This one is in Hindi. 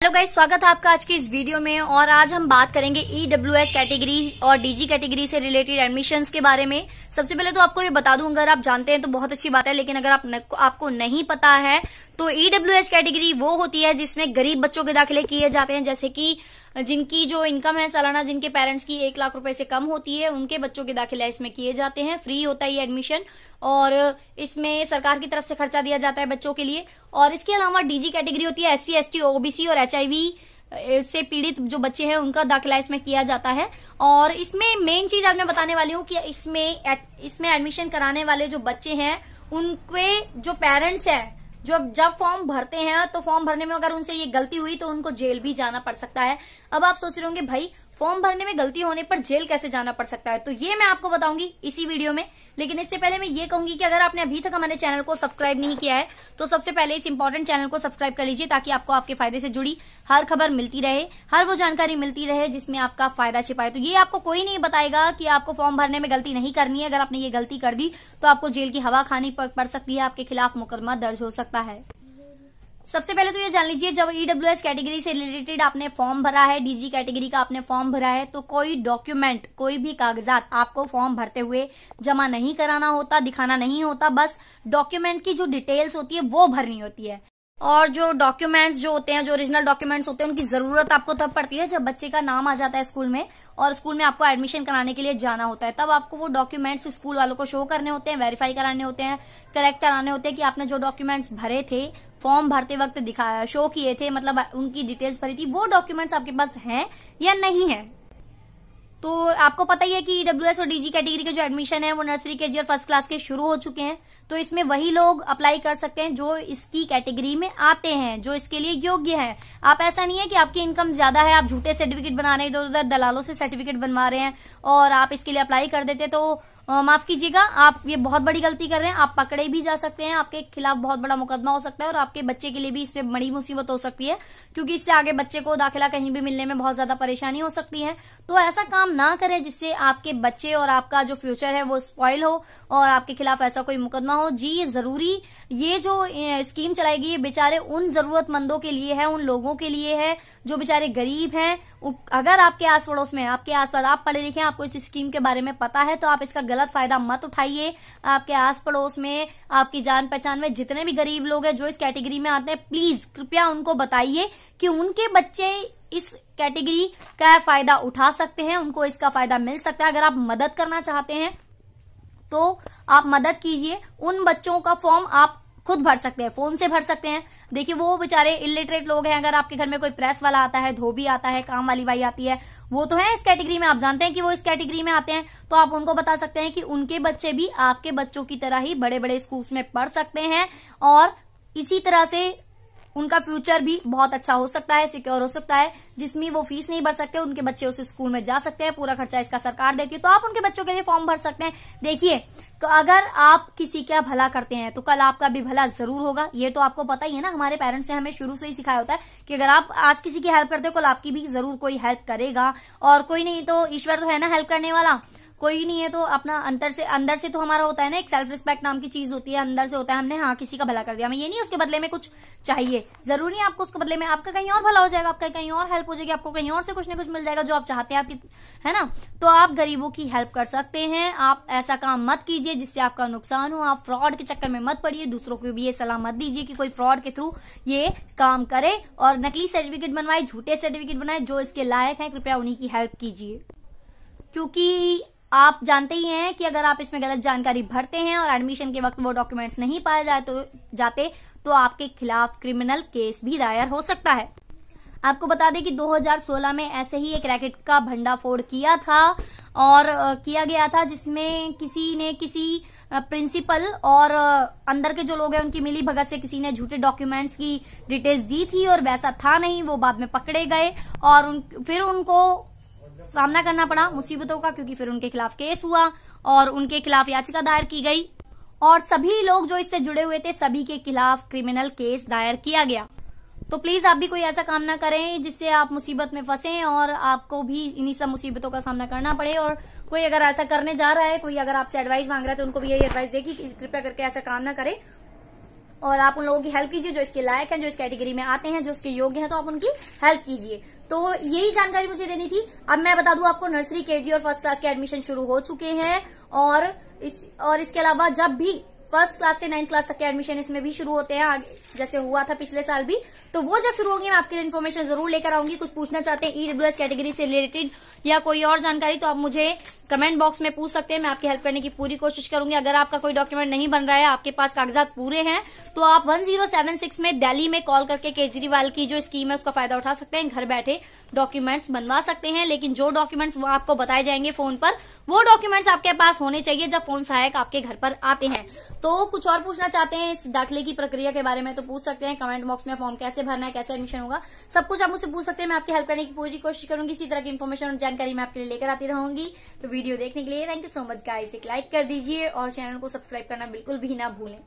हेलो गाइस स्वागत है आपका आज की इस वीडियो में। और आज हम बात करेंगे ईडब्ल्यू एस कैटेगरी और डीजी कैटेगरी से रिलेटेड एडमिशंस के बारे में। सबसे पहले तो आपको ये बता दूँ अगर आप जानते हैं तो बहुत अच्छी बात है लेकिन अगर आप न, आपको नहीं पता है तो ईडब्ल्यू एस कैटेगरी वो होती है जिसमें गरीब बच्चों के दाखिले किए जाते हैं जैसे कि जिनकी जो इनकम है सालाना, जिनके पेरेंट्स की एक लाख रुपए से कम होती है, उनके बच्चों के दाखिला इसमें किए जाते हैं। फ्री होता है ये एडमिशन और इसमें सरकार की तरफ़ से खर्चा दिया जाता है बच्चों के लिए। और इसके अलावा डीजी कैटेगरी होती है S C S T OBC और एचआईवी से पीड़ित जो बच्चे हैं, उनका दाखिला इसमें किया जाता है। और इसमें मेन चीज़ आज मैं बताने वाली हूँ कि इसमें इसमें एडमिशन कराने वाले जो बच्चे हैं, उनके जो पेरेंट्स हैं जो जब फॉर्म भरते हैं तो फॉर्म भरने में अगर उनसे ये गलती हुई तो उनको जेल भी जाना पड़ सकता है। अब आप सोच रहे होंगे, भाई फॉर्म भरने में गलती होने पर जेल कैसे जाना पड़ सकता है? तो ये मैं आपको बताऊँगी इसी वीडियो में। लेकिन इससे पहले मैं ये कहूँगी कि अगर आपने अभी तक हमारे चैनल को सब्सक्राइब नहीं किया है तो सबसे पहले इस इंपॉर्टेंट चैनल को सब्सक्राइब कर लीजिए ताकि आपको आपके फ़ायदे से जुड़ी हर खबर मिलती रहे, हर वो जानकारी मिलती रहे जिसमें आपका फ़ायदा छिपाए। तो ये आपको कोई नहीं बताएगा कि आपको फॉर्म भरने में गलती नहीं करनी है। अगर आपने ये गलती कर दी तो आपको जेल की हवा खानी पड़ सकती है, आपके खिलाफ मुकदमा दर्ज हो सकता है। सबसे पहले तो ये जान लीजिए, जब ईडब्ल्यू एस कैटेगरी से रिलेटेड आपने फॉर्म भरा है डीजी कैटेगरी का आपने फॉर्म भरा है तो कोई डॉक्यूमेंट कोई भी कागजात आपको फॉर्म भरते हुए जमा नहीं कराना होता, दिखाना नहीं होता, बस डॉक्यूमेंट की जो डिटेल्स होती है, वो भरनी होती है। और जो डॉक्यूमेंट्स जो होते हैं, जो ओरिजिनल डॉक्यूमेंट्स होते हैं, उनकी ज़रूरत आपको तब पड़ती है जब बच्चे का नाम आ जाता है स्कूल में और स्कूल में आपको एडमिशन कराने के लिए जाना होता है। तब आपको वो डॉक्यूमेंट्स स्कूल वालों को शो करने होते हैं वेरीफाई कराने होते हैं करेक्ट कराने होते हैं कि आपने जो डॉक्यूमेंट्स भरे थे फॉर्म भरते वक्त दिखाया शो किए थे मतलब उनकी डिटेल्स भरी थी, वो डॉक्यूमेंट्स आपके पास हैं या नहीं है? तो आपको पता ही है कि डब्ल्यू और डीजी कैटेगरी के जो एडमिशन है, वो नर्सरी के जी फ़र्स्ट क्लास के शुरू हो चुके हैं। तो इसमें वही लोग अप्लाई कर सकते हैं जो इसकी कैटेगरी में आते हैं, जो इसके लिए योग्य हैं। आप ऐसा नहीं है कि आपकी इनकम ज़्यादा है, आप झूठे सर्टिफिकेट बना रहे हैं इधर उधर दलालों से सर्टिफिकेट बनवा रहे हैं और आप इसके लिए अप्लाई कर देते तो माफ़ कीजिएगा, आप ये बहुत बड़ी गलती कर रहे हैं, आप पकड़े भी जा सकते हैं, आपके खिलाफ बहुत बड़ा मुकदमा हो सकता है और आपके बच्चे के लिए भी इससे बड़ी मुसीबत हो सकती है, क्योंकि इससे आगे बच्चे को दाखिला कहीं भी मिलने में बहुत ज़्यादा परेशानी हो सकती है। तो ऐसा काम ना करें जिससे आपके बच्चे और आपका जो फ्यूचर है वो स्पॉइल हो और आपके खिलाफ ऐसा कोई मुकदमा हो। जी, ज़रूरी। ये जो स्कीम चलाएगी, ये बेचारे उन जरूरतमंदों के लिए है, उन लोगों के लिए है जो बेचारे गरीब हैं। अगर आपके आस पड़ोस में, आपके आसपास, आप पढ़े लिखे आपको इस स्कीम के बारे में पता है तो आप इसका गलत फ़ायदा मत उठाइए। आपके आस पड़ोस में, आपकी जान पहचान में जितने भी गरीब लोग हैं जो इस कैटेगरी में आते हैं, प्लीज़ कृपया उनको बताइए कि उनके बच्चे इस कैटेगरी का फ़ायदा उठा सकते हैं, उनको इसका फ़ायदा मिल सकता है। अगर आप मदद करना चाहते हैं तो आप मदद कीजिए। उन बच्चों का फॉर्म आप खुद भर सकते हैं, फ़ोन से भर सकते हैं। देखिए, वो बेचारे इलिटरेट लोग हैं। अगर आपके घर में कोई प्रेस वाला आता है, धोबी आता है, काम वाली बाई आती है, वो तो है इस कैटेगरी में। आप जानते हैं कि वो इस कैटेगरी में आते हैं। तो आप उनको बता सकते हैं कि उनके बच्चे भी आपके बच्चों की तरह ही बड़े बड़े स्कूल्स में पढ़ सकते हैं और इसी तरह से उनका फ्यूचर भी बहुत अच्छा हो सकता है, सिक्योर हो सकता है, जिसमें वो फ़ीस नहीं भर सकते, उनके बच्चे उस स्कूल में जा सकते हैं, पूरा खर्चा इसका सरकार देती है। तो आप उनके बच्चों के लिए फॉर्म भर सकते हैं। देखिए तो अगर आप किसी का भला करते हैं तो कल आपका भी भला ज़रूर होगा। ये तो आपको पता ही है ना, हमारे पेरेंट्स ने हमें शुरू से ही सिखाया होता है कि अगर आप आज किसी की हेल्प करते हो, कल आपकी भी ज़रूर कोई हेल्प करेगा। और कोई नहीं तो ईश्वर तो है ना हेल्प करने वाला। कोई नहीं है तो अपना अंदर से अंदर से तो हमारा होता है ना, एक सेल्फ रिस्पेक्ट नाम की चीज़ होती है, अंदर से होता है, हमने हाँ किसी का भला कर दिया। हमें ये नहीं उसके बदले में कुछ चाहिए। ज़रूरी है आपको उसके बदले में, आपका कहीं और भला हो जाएगा, आपका कहीं और हेल्प हो जाएगी, आपको कहीं और से कुछ ना कुछ मिल जाएगा जो आप चाहते हैं आपकी है ना? तो आप गरीबों की हेल्प कर सकते हैं, आप ऐसा काम मत कीजिए जिससे आपका नुकसान हो, आप फ्रॉड के चक्कर में मत पड़िए, दूसरों को भी ये सलाह मत दीजिए कि कोई फ्रॉड के थ्रू ये काम करे और नकली सर्टिफिकेट बनवाए, झूठे सर्टिफिकेट बनाए, जो इसके लायक है, कृपया उन्हीं की हेल्प कीजिए। क्योंकि आप जानते ही हैं कि अगर आप इसमें गलत जानकारी भरते हैं और एडमिशन के वक्त वो डॉक्यूमेंट्स नहीं पाए जाए तो जाते तो आपके खिलाफ क्रिमिनल केस भी दायर हो सकता है। आपको बता दें कि 2016 में ऐसे ही एक रैकेट का भंडाफोड़ किया था और किया गया था जिसमें किसी ने किसी प्रिंसिपल और अंदर के जो लोग हैं उनकी मिली भगत से किसी ने झूठे डॉक्यूमेंट्स की डिटेल्स दी थी और वैसा था नहीं वो बाद में पकड़े गए और उन, फिर उनको सामना करना पड़ा मुसीबतों का, क्योंकि फिर उनके खिलाफ केस हुआ और उनके खिलाफ याचिका दायर की गई। और सभी लोग जो इससे जुड़े हुए थे, सभी के खिलाफ क्रिमिनल केस दायर किया गया। तो प्लीज़ आप भी कोई ऐसा काम ना करें जिससे आप मुसीबत में फंसे और आपको भी इन्हीं सब मुसीबतों का सामना करना पड़े। और कोई अगर ऐसा करने जा रहा है, कोई अगर आपसे एडवाइस मांग रहा है तो उनको भी यही एडवाइस देगी कि कृपया करके ऐसा काम ना करें। और आप उन लोगों की हेल्प कीजिए जो इसके लायक हैं, जो इस कैटेगरी में आते हैं, जो इसके योग्य हैं तो आप उनकी हेल्प कीजिए। तो यही जानकारी मुझे देनी थी। अब मैं बता दू आपको, नर्सरी केजी और फ़र्स्ट क्लास के एडमिशन शुरू हो चुके हैं और इस, और इसके अलावा जब भी फ़र्स्ट क्लास से नाइन्थ क्लास तक के एडमिशन इसमें भी शुरू होते हैं जैसे हुआ था पिछले साल भी। तो वो जब शुरू होगी, मैं आपके लिए इन्फॉर्मेशन ज़रूर लेकर आऊँगी। कुछ पूछना चाहते हैं ईडब्ल्यूएस कैटेगरी से रिलेटेड या कोई और जानकारी तो आप मुझे कमेंट बॉक्स में पूछ सकते हैं। मैं आपकी हेल्प करने की पूरी कोशिश करूँगी। अगर आपका कोई डॉक्यूमेंट नहीं बन रहा है, आपके पास कागजात पूरे हैं तो आप 1076 में दिल्ली में कॉल करके केजरीवाल की जो स्कीम है, उसका फ़ायदा उठा सकते हैं। घर बैठे डॉक्यूमेंट्स बनवा सकते हैं, लेकिन जो डॉक्यूमेंट्स वो आपको बताए जाएँगे फ़ोन पर, वो डॉक्यूमेंट्स आपके पास होने चाहिए जब फ़ोन सहायक आपके घर पर आते हैं। तो कुछ और पूछना चाहते हैं इस दाखिले की प्रक्रिया के बारे में तो पूछ सकते हैं। कमेंट बॉक्स में फॉर्म कैसे भरना है, कैसे एडमिशन होगा, सब कुछ आप मुझसे पूछ सकते हैं। मैं आपकी हेल्प करने की पूरी कोशिश करूँगी। इसी तरह की इन्फॉर्मेशन और जानकारी मैं आपके लिए लेकर आती रहूँगी। तो वीडियो देखने के लिए thank you so much guys एक लाइक कर दीजिए और चैनल को सब्सक्राइब करना बिल्कुल भी ना भूलें।